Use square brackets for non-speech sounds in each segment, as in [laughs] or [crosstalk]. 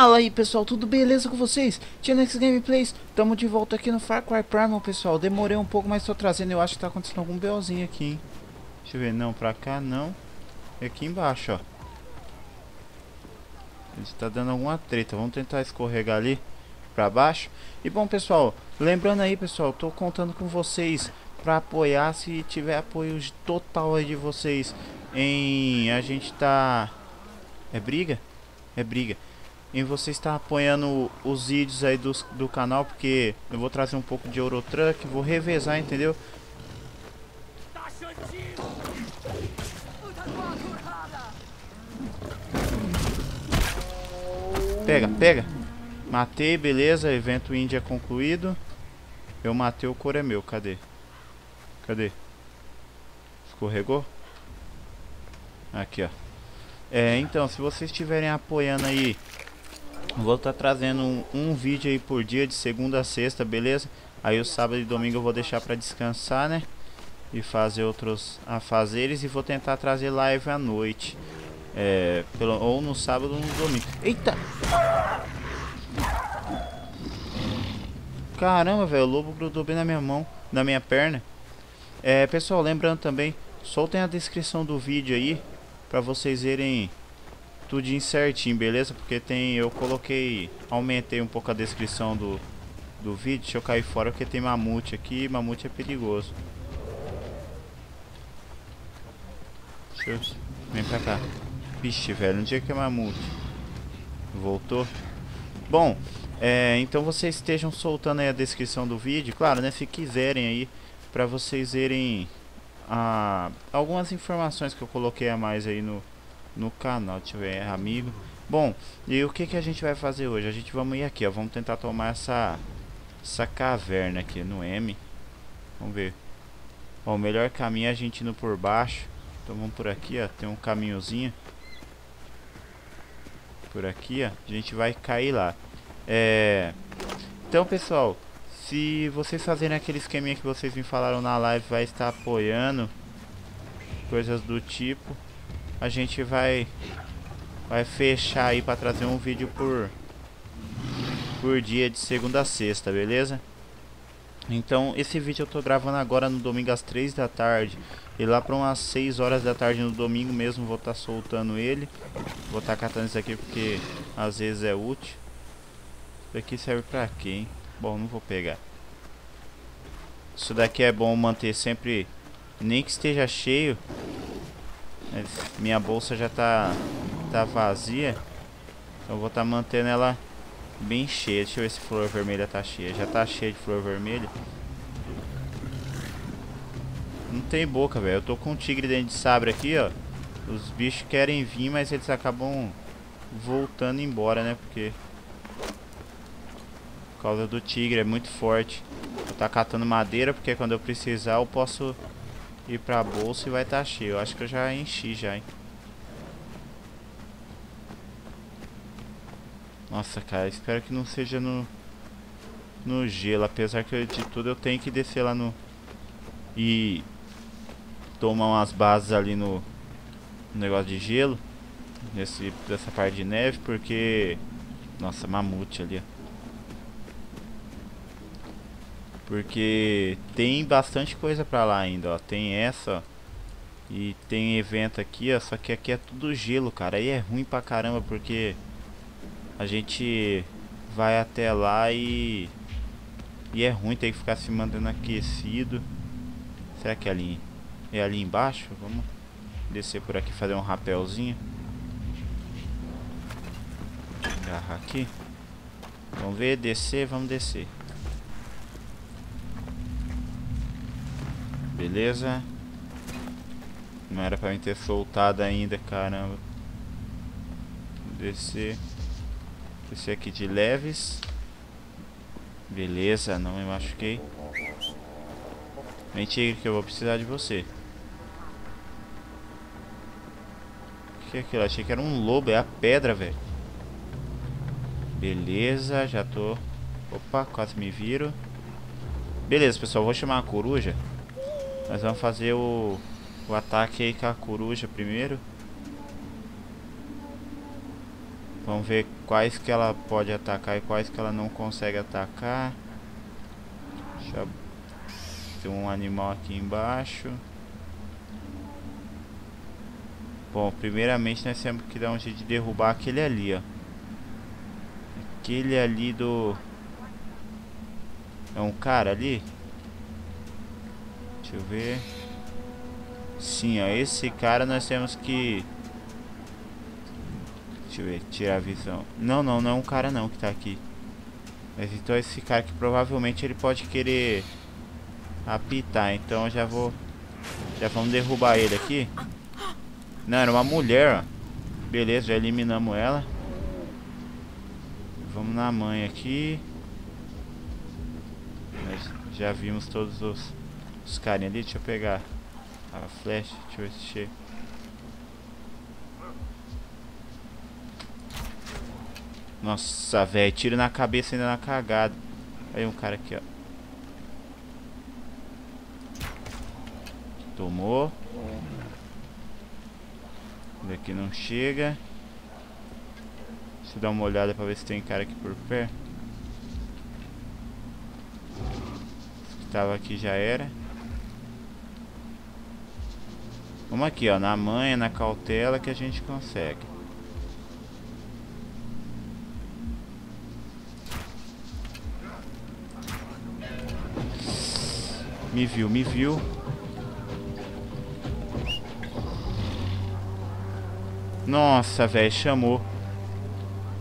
Fala aí pessoal, tudo beleza com vocês? Next Gameplays, tamo de volta aqui no Far Cry Primal pessoal. Demorei um pouco, mas tô trazendo, eu acho que tá acontecendo algum BOzinho aqui, hein? Deixa eu ver, não, pra cá não. E aqui embaixo, ó. Ele tá dando alguma treta, vamos tentar escorregar ali pra baixo. E bom pessoal, lembrando aí pessoal, tô contando com vocês Pra apoiar, se tiver apoio total aí de vocês Em a gente tá... É briga? É briga em você estar apoiando os vídeos aí do, do canal, porque eu vou trazer um pouco de Eurotruck, vou revezar, entendeu? Pega, pega. Matei, beleza, evento Índia concluído. Eu matei o cor é meu, cadê? Cadê? Escorregou? Aqui, ó. É, então, se vocês estiverem apoiando aí Vou estar tá trazendo um, um, vídeo aí por dia, de segunda a sexta, beleza? Aí o sábado e domingo eu vou deixar para descansar, né? E fazer outros afazeres e vou tentar trazer live à noite. É, pelo, ou no sábado ou no domingo. Eita! Caramba, velho, o lobo grudou bem na minha mão, na minha perna. É, pessoal, lembrando também, soltem a descrição do vídeo aí, para vocês verem tudinho certinho, beleza? Porque tem, eu coloquei, aumentei um pouco a descrição do, do vídeo. Deixa eu cair fora porque tem mamute aqui mamute é perigoso. Deixa eu... Vem pra cá. Vixe, velho, onde é que é mamute? Voltou? Bom, é, então vocês estejam soltando aí a descrição do vídeo. Claro, né, se quiserem aí, pra vocês verem ah, algumas informações que eu coloquei a mais aí no, no canal. Deixa eu ver, amigo. Bom, e o que que a gente vai fazer hoje? A gente vamos ir aqui, ó. Vamos tentar tomar essa, essa caverna aqui no M. Vamos ver. Ó, o melhor caminho é a gente indo por baixo. Então vamos por aqui, ó. Tem um caminhozinho. Por aqui, ó. A gente vai cair lá. É... Então, pessoal, se vocês fazerem aquele esqueminha que vocês me falaram na live, vai estar apoiando coisas do tipo a gente vai vai fechar aí para trazer um vídeo por por dia de segunda a sexta, beleza? Então, esse vídeo eu tô gravando agora no domingo às 3 da tarde E lá para umas 6 horas da tarde no domingo mesmo vou estar tá soltando ele Vou estar tá catando isso aqui porque às vezes é útil Isso aqui serve pra quê, hein? Bom, não vou pegar Isso daqui é bom manter sempre Nem que esteja cheio minha bolsa já tá, tá vazia. Então vou estar tá mantendo ela bem cheia. Deixa eu ver se flor vermelha tá cheia. Já tá cheia de flor vermelha. Não tem boca, velho. Eu tô com um tigre dentro de sabre aqui, ó. Os bichos querem vir, mas eles acabam voltando embora, né? Porque... Por causa do tigre, é muito forte. Vou tá catando madeira, porque quando eu precisar eu posso ir pra bolsa e vai estar tá cheio. Eu acho que eu já enchi já, hein. Nossa, cara, espero que não seja no no gelo, apesar que de tudo eu tenho que descer lá no e tomar umas bases ali no, no negócio de gelo nesse dessa parte de neve, porque nossa, mamute ali, ó. Porque tem bastante coisa pra lá ainda, ó. Tem essa. E tem evento aqui, ó. Só que aqui é tudo gelo, cara. Aí é ruim pra caramba, porque... A gente vai até lá e... E é ruim ter que ficar se mantendo aquecido. Será que é ali... É ali embaixo? Vamos descer por aqui, fazer um rapelzinho. Agarrar aqui. Vamos ver, descer, vamos descer. Beleza. Não era pra mim ter soltado ainda, caramba. Descer. Descer aqui de leves. Beleza, não me machuquei. Vem tigre que eu vou precisar de você. O que é aquilo? Achei que era um lobo, é a pedra, velho. Beleza, já tô... Opa, quase me viro. Beleza, pessoal, vou chamar a coruja. Nós vamos fazer o, o ataque aí com a coruja primeiro. Vamos ver quais que ela pode atacar e quais que ela não consegue atacar. Deixa eu... Tem um animal aqui embaixo. Bom, primeiramente nós temos que dar um jeito de derrubar aquele ali, ó. Aquele ali do... É um cara ali? Deixa eu ver. Sim, ó. Esse cara nós temos que... Deixa eu ver, tirar a visão. Não, não, não é um cara não que tá aqui. Mas então esse cara que provavelmente ele pode querer apitar. Então já vou... Já vamos derrubar ele aqui. Não, era uma mulher, ó. Beleza, já eliminamos ela. Vamos na mãe aqui. Já vimos todos os, os carinhas ali. Deixa eu pegar a flecha. Deixa eu ver se chega. Nossa, velho. Tiro na cabeça ainda na cagada. Aí um cara aqui, ó. Tomou. Daqui não chega. Deixa eu dar uma olhada pra ver se tem cara aqui por perto. tava aqui já era. Vamos aqui, ó. Na manha, na cautela que a gente consegue. Me viu, me viu. Nossa, velho, chamou.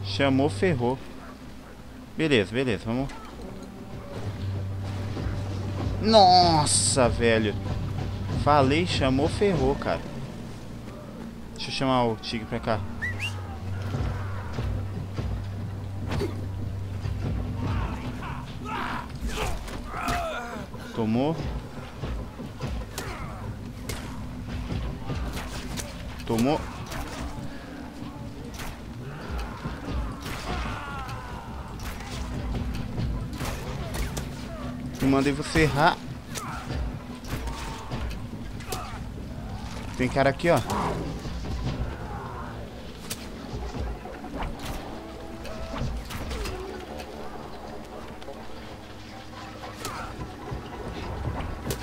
Chamou, ferrou. Beleza, beleza, vamos. Nossa, velho. Falei, chamou, ferrou, cara. Deixa eu chamar o Tigre pra cá. Tomou. Tomou. Mandei você errar. Tem cara aqui, ó.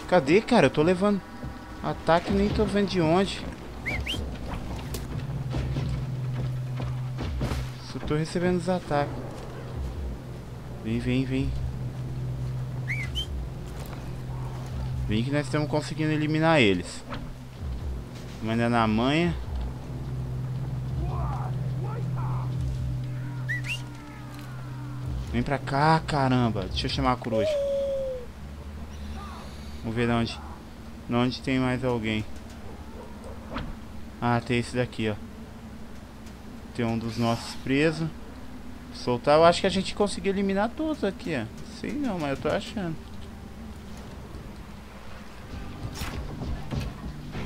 Cadê, cara? Eu tô levando ataque nem tô vendo de onde. Só tô recebendo os ataques. Vem, vem, vem. Vem que nós estamos conseguindo eliminar eles. Mas ainda na manha. Vem pra cá, caramba. Deixa eu chamar a coruja. Vamos ver de onde. De onde tem mais alguém. Ah, tem esse daqui, ó. Tem um dos nossos presos. Soltar, eu acho que a gente conseguiu eliminar todos aqui, ó. Sei não, mas eu tô achando.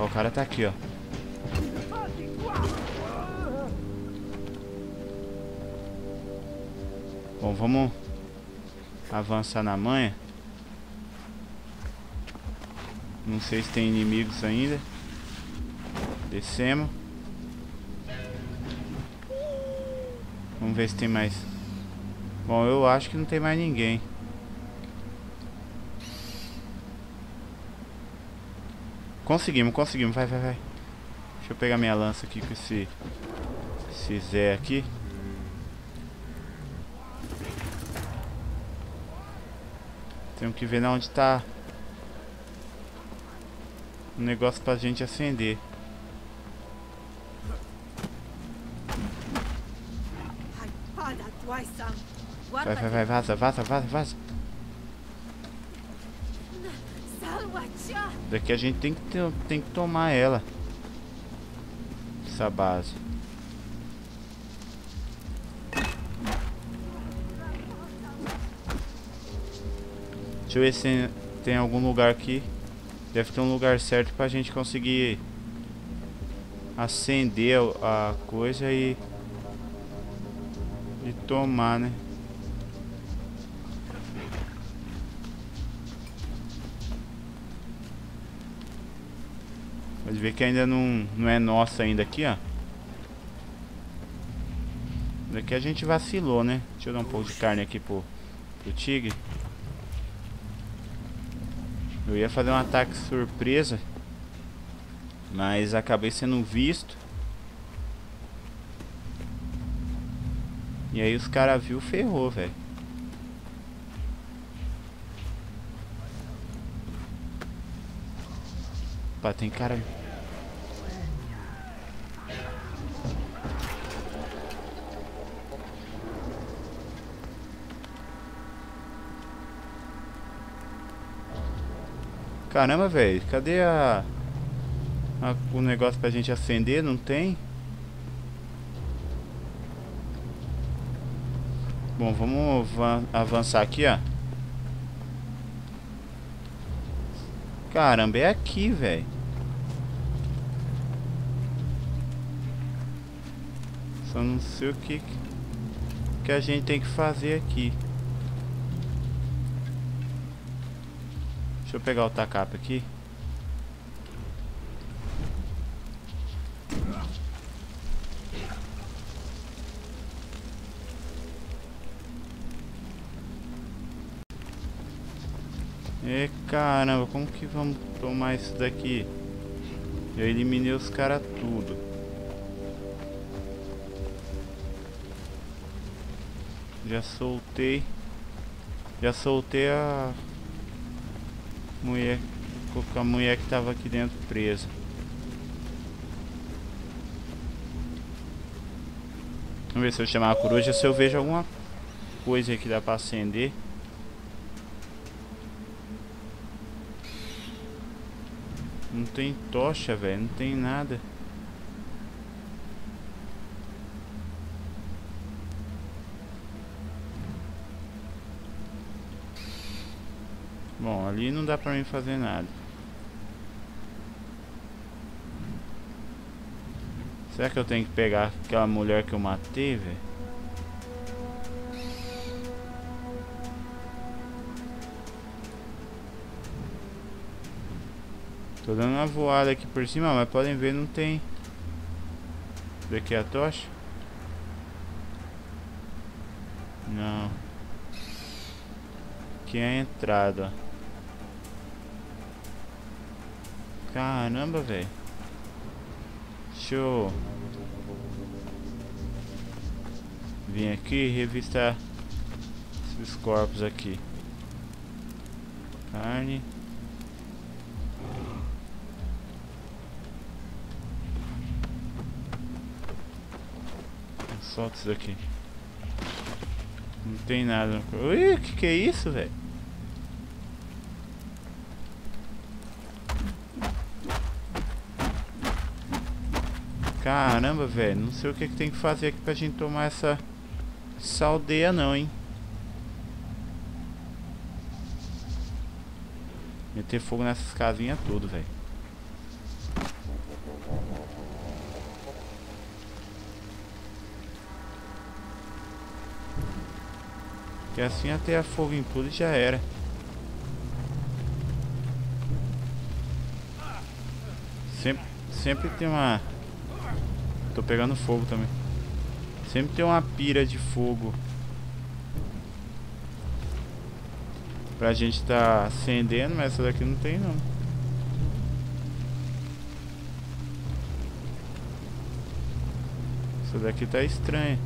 Ó, o cara tá aqui, ó. Bom, vamos avançar na manha. Não sei se tem inimigos ainda. Descemos. Vamos ver se tem mais. Bom, eu acho que não tem mais ninguém. Conseguimos, conseguimos. Vai, vai, vai. Deixa eu pegar minha lança aqui com esse... Esse Zé aqui. Tenho que ver onde tá... O negócio pra gente acender. Vai, vai, vai, vaza, vaza, vaza, vaza. Daqui a gente tem que, ter, tem que tomar ela. Essa base. Deixa eu ver se tem algum lugar aqui. Deve ter um lugar certo pra gente conseguir acender a coisa e, e tomar, né? Pode ver que ainda não, não é nossa ainda aqui, ó. Daqui a gente vacilou, né? Deixa eu dar um pouco de carne aqui pro, pro tigre. Eu ia fazer um ataque surpresa. Mas acabei sendo visto. E aí os caras viu ferrou, velho. Opa, tem cara... Caramba, velho, cadê a... a... o negócio pra gente acender? Não tem? Bom, vamos avançar aqui, ó. Caramba, é aqui, velho. Só não sei o que que a gente tem que fazer aqui. Deixa eu pegar o tacap aqui. E caramba, como que vamos tomar isso daqui? Eu eliminei os caras tudo. Já soltei. Já soltei a mulher, a mulher que tava aqui dentro presa. Vamos ver se eu chamar a coruja, se eu vejo alguma coisa que dá pra acender. Não tem tocha, velho. Não tem nada. Bom, ali não dá pra mim fazer nada. Será que eu tenho que pegar aquela mulher que eu matei, velho? Tô dando uma voada aqui por cima, mas podem ver, não tem. Daqui a tocha? Não. Aqui é a entrada. Caramba, velho. Eu... Vim aqui revistar esses corpos aqui. Carne. Solta isso daqui. Não tem nada. Ui, que que é isso, velho? Caramba, velho. Não sei o que, que tem que fazer aqui pra gente tomar essa, essa aldeia não, hein. Meter fogo nessas casinhas tudo, velho. Que assim até a fogo em tudo já era. Sempre, sempre tem uma... Tô pegando fogo também. Sempre tem uma pira de fogo. Pra gente tá acendendo, mas essa daqui não tem não. Essa daqui tá estranha.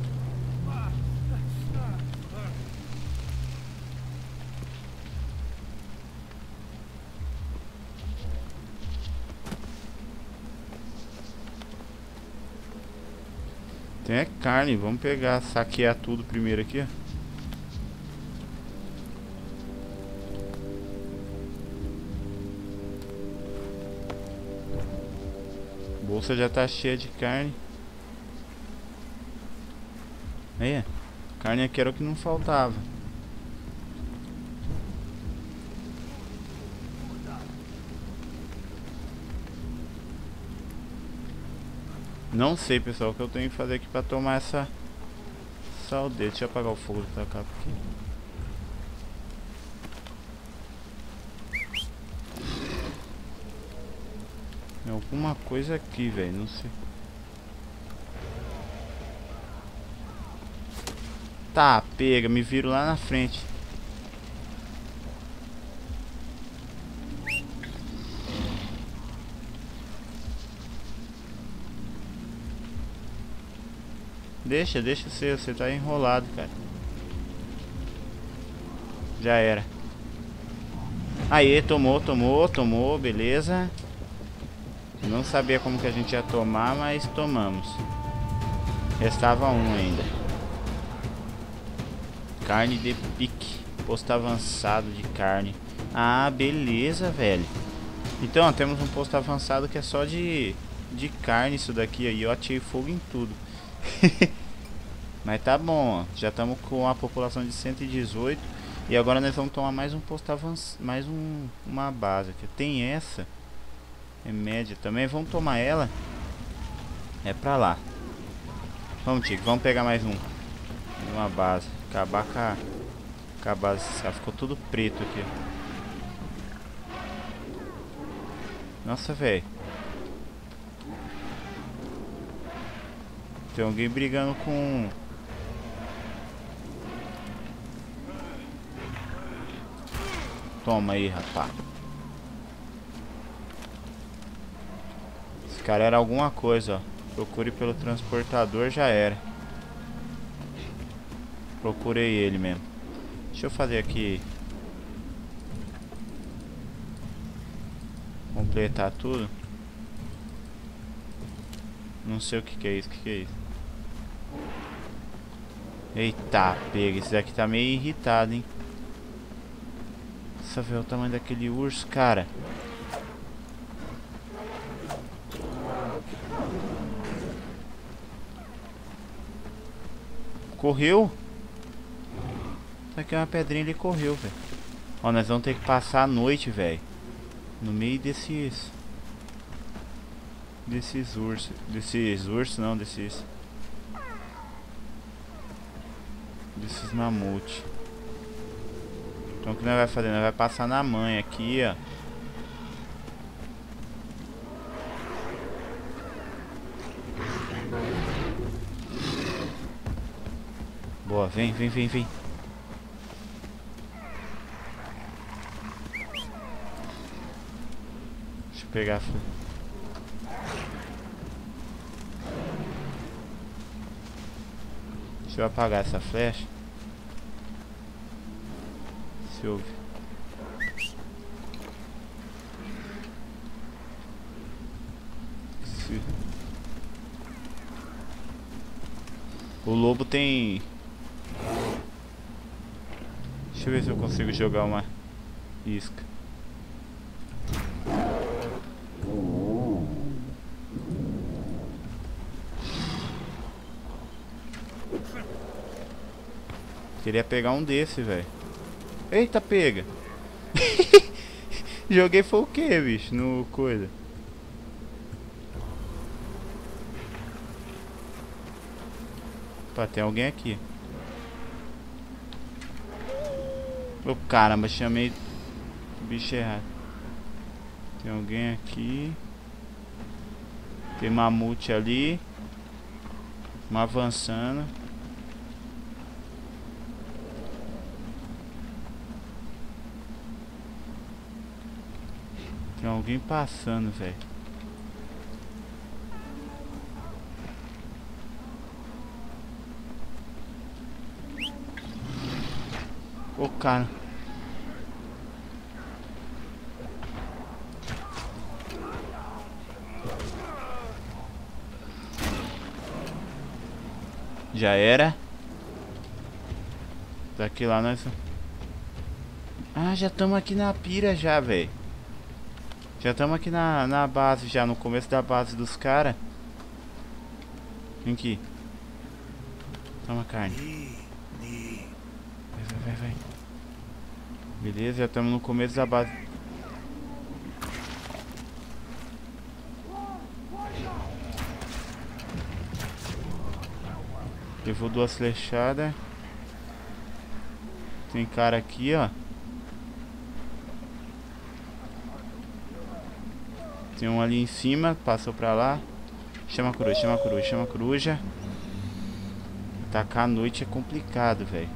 Tem é carne, vamos pegar, saquear tudo primeiro aqui, ó. bolsa já tá cheia de carne. Aí, carne aqui era o que não faltava. Não sei, pessoal, o que eu tenho que fazer aqui pra tomar essa saldeira. Deixa eu apagar o fogo do capa aqui. Tem alguma coisa aqui, velho, não sei. Tá, pega, me viro lá na frente. Deixa, deixa ser, você tá enrolado, cara. Já era. Aí, tomou, tomou, tomou, beleza. Não sabia como que a gente ia tomar, mas tomamos. Restava um ainda. Carne de pique. Posto avançado de carne. Ah, beleza, velho. Então, temos um posto avançado que é só de, de carne isso daqui aí. Eu atirei fogo em tudo. [laughs] Mas tá bom, ó. já estamos com a população de 118 e agora nós vamos tomar mais um posto avançado, mais um, uma base aqui. Tem essa, é média também, vamos tomar ela. É pra lá. Vamos, Tico, vamos pegar mais um. Uma base, acabar com a, com a base. Ficou tudo preto aqui. Nossa, velho. Tem alguém brigando com Toma aí, rapá. Esse cara era alguma coisa, ó. Procure pelo transportador, já era. Procurei ele mesmo. Deixa eu fazer aqui. Completar tudo. Não sei o que, que é isso. O que, que é isso? Eita, pega. Esse daqui tá meio irritado, hein? Velho, o tamanho daquele urso, cara. Correu? Isso aqui é uma pedrinha, ele correu, velho. Ó, nós vamos ter que passar a noite, velho. No meio desses... Desses ursos. Desses ursos, não, desses... Desses mamute. Então o que nós vai fazer? Nós vai passar na mãe aqui, ó. Boa, vem, vem, vem, vem. Deixa eu pegar a Deixa eu apagar essa flecha. Se ouve. O lobo tem... Deixa eu ver se eu consigo jogar uma isca. Queria pegar um desse, velho. Eita, pega. [laughs] Joguei foi o que, bicho? No coisa. Opa, tem alguém aqui. Ô oh, caramba, chamei o bicho errado. Tem alguém aqui. Tem mamute ali. Uma avançando. Tem alguém passando, velho. Ô, cara. Já era. Daqui lá nós... Ah, já estamos aqui na pira já, velho. Já estamos aqui na, na base, já no começo da base dos caras. Vem aqui. Toma carne. Vai, vai, vai, vai. Beleza, já estamos no começo da base. Levou duas flechadas. Tem cara aqui, ó. Tem um ali em cima, passou pra lá. Chama a coruja, chama a coruja, chama a coruja. Atacar à noite é complicado, velho.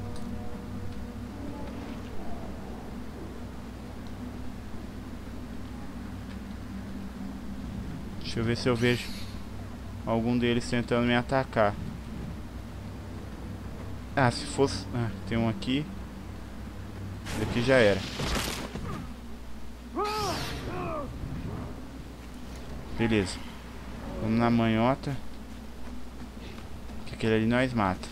Deixa eu ver se eu vejo algum deles tentando me atacar. Ah, se fosse... Ah, tem um aqui. Aqui já era. Beleza. Vamos na manhota. Que aquele ali nós mata.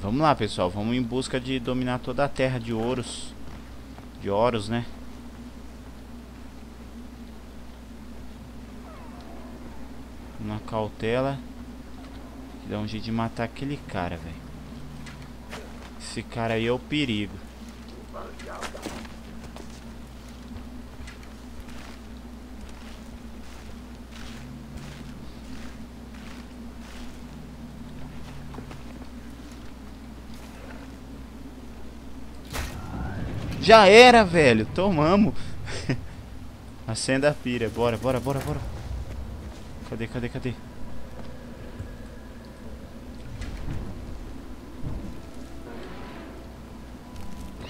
Vamos lá, pessoal. Vamos em busca de dominar toda a terra de ouros. De ouros, né? Na cautela. Dá um jeito de matar aquele cara, velho. Esse cara aí é o perigo. Já era, velho. Tomamos. [laughs] Acenda a pira. Bora, bora, bora, bora. Cadê, cadê, cadê?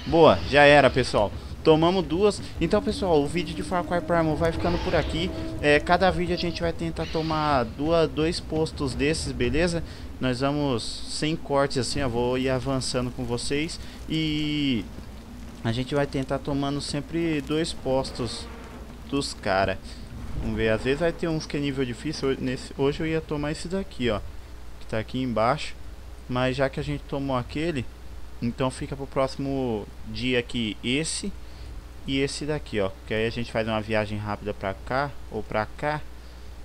Boa, já era, pessoal. Tomamos duas. Então, pessoal, o vídeo de Far Cry Primal vai ficando por aqui. É, cada vídeo a gente vai tentar tomar duas, dois postos desses, beleza? Nós vamos sem cortes assim, eu vou ir avançando com vocês. E a gente vai tentar tomando sempre dois postos dos cara. Vamos ver, às vezes vai ter uns que é nível difícil. Nesse, hoje eu ia tomar esse daqui, ó. Que tá aqui embaixo. Mas já que a gente tomou aquele, então fica pro próximo dia aqui esse e esse daqui, ó. Que aí a gente faz uma viagem rápida pra cá ou pra cá.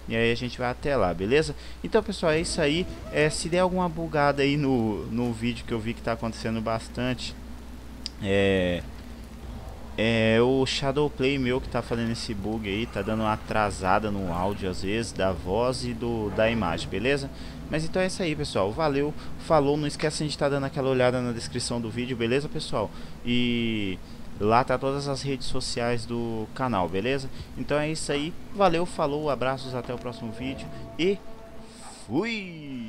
E aí a gente vai até lá, beleza? Então, pessoal, é isso aí. É, se der alguma bugada aí no, no vídeo que eu vi que tá acontecendo bastante é, é o Shadowplay meu que tá fazendo esse bug aí, tá dando uma atrasada no áudio às vezes, da voz e do, da imagem, beleza? Mas então é isso aí, pessoal. Valeu, falou. Não esqueça de estar dando aquela olhada na descrição do vídeo, beleza, pessoal? E lá tá todas as redes sociais do canal, beleza? Então é isso aí. Valeu, falou, abraços, até o próximo vídeo e fui!